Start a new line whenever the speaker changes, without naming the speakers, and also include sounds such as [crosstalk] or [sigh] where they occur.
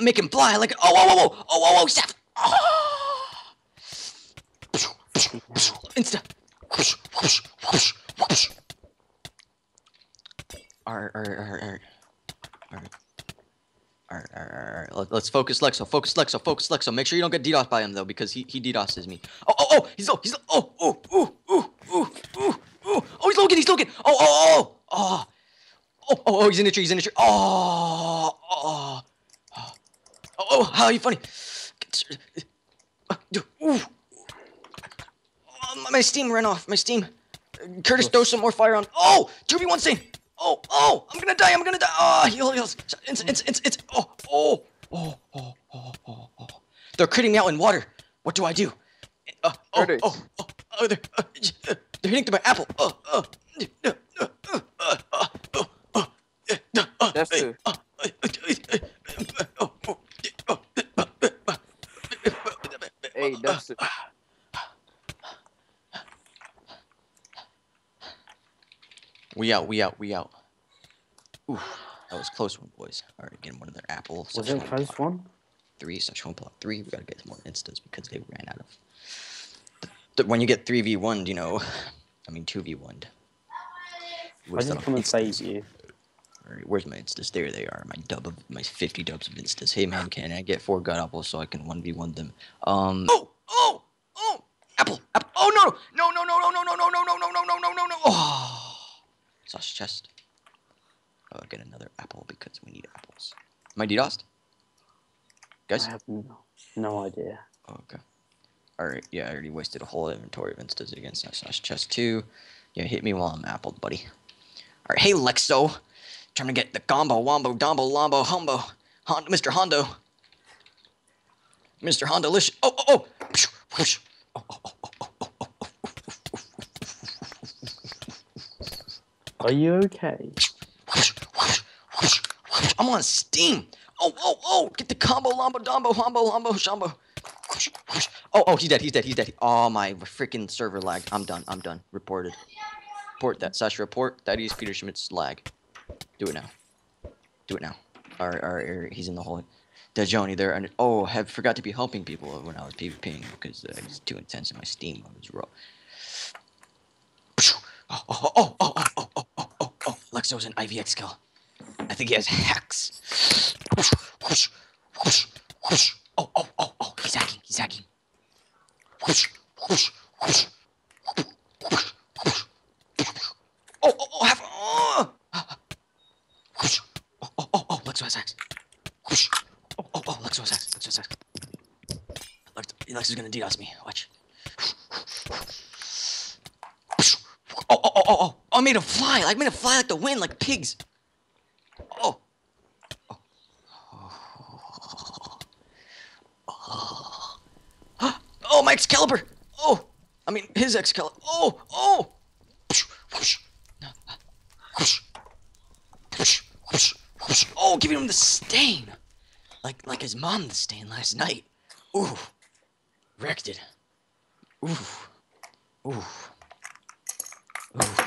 Make him fly like oh whoa whoa whoa oh whoa whoa stop. Insta. Alright, alright, alright, alright. Alright. Alright, alright, alright. Let- Let's focus Lexo. Focus Lexo. Focus Lexo. Make sure you don't get DDoS by him though, because he he DDoSes me. Oh oh oh! He's low. He's low. Oh oh oh oh oh oh oh! Oh he's Logan. He's Logan. Oh oh oh oh oh oh oh! He's in the tree. He's in the tree. Oh oh oh oh! oh how are you funny? Uh, ooh. Oh, my- steam ran off. My steam. Curtis, throw some more fire on. Oh, 2v1 stain. Oh, oh, I'm gonna die. I'm gonna die. Oh, heal, heals. It's, it's, it's, it's. Oh, oh, oh, oh, oh, oh, oh. They're critting me out in water. What do I do? Uh, oh,
Curtis.
oh, oh, oh, they're, uh, uh, they're hitting through my apple. Uh, uh, uh, uh, uh, uh, uh, uh, uh, uh, uh, uh,
That's
uh,
two.
uh, uh, uh, uh, uh, oh, oh, uh, uh, uh, uh,
Hey, that's
We out, we out, we out. Ooh, that was a close one, boys. All right, getting one of their apples.
Was it a close one?
Three, such home plot three. We gotta get more instas because they ran out of. th- th- when you get three v one, you know, [sighs] I mean two v one.
I just come and save you.
Alright, where's my instas? There they are. My dub of my fifty dubs of instas. Hey man, can I get four god apples so I can one v one them? Um. Oh, oh, oh! Apple, apple. Oh no, no, no, no, no, no, no, no, no, no, no, no, no, no, no. No Oh, sauce chest. I'll get another apple because we need apples. Am I DDoSed? Guys?
I have no, no idea.
Oh, okay. Alright, yeah, I already wasted a whole inventory of instas against that slash chest too. Yeah, hit me while I'm appled, buddy. Alright, hey Lexo! Trying to get the combo, wombo, dombo, lombo, humbo. Hon- Mr. Hondo. Mr. Hondo, lish. Oh, oh, oh! Oh, oh, oh,
Are you okay?
I'm on Steam! Oh, oh, oh! Get the combo, lombo, dombo, humbo, humbo, shambo. Oh, oh, he's dead, he's dead, he's dead. Oh, my freaking server lag. I'm done, I'm done. Reported. Report that, Sasha, report. That is Peter Schmidt's lag. Do it now. Do it now. Alright, alright, alright, he's in the hole. Dejoni there, and oh, I forgot to be helping people when I was PvPing because uh, it was too intense in my Steam. I was raw. Oh, oh, oh, oh, oh, oh, oh, oh, oh, oh. Lexo's an IVX kill. I think he has hacks. Oh, oh, oh, oh, he's hacking, he's hacking. Oh, oh, oh, have, oh. Oh, oh, oh, oh, Lexo has hacks. Oh, oh, oh, hacks, Lexo has hacks. Lex, Lexo's gonna DDoS me, watch. Oh, oh, oh, oh, oh, I made him fly. I made him fly like the wind, like pigs. Oh. Oh, oh my Excalibur. Oh, I mean his Excalibur. Oh, oh. Oh, giving him the stain, like like his mom the stain last night. Ooh, wrecked it. Ooh, ooh. Ooh.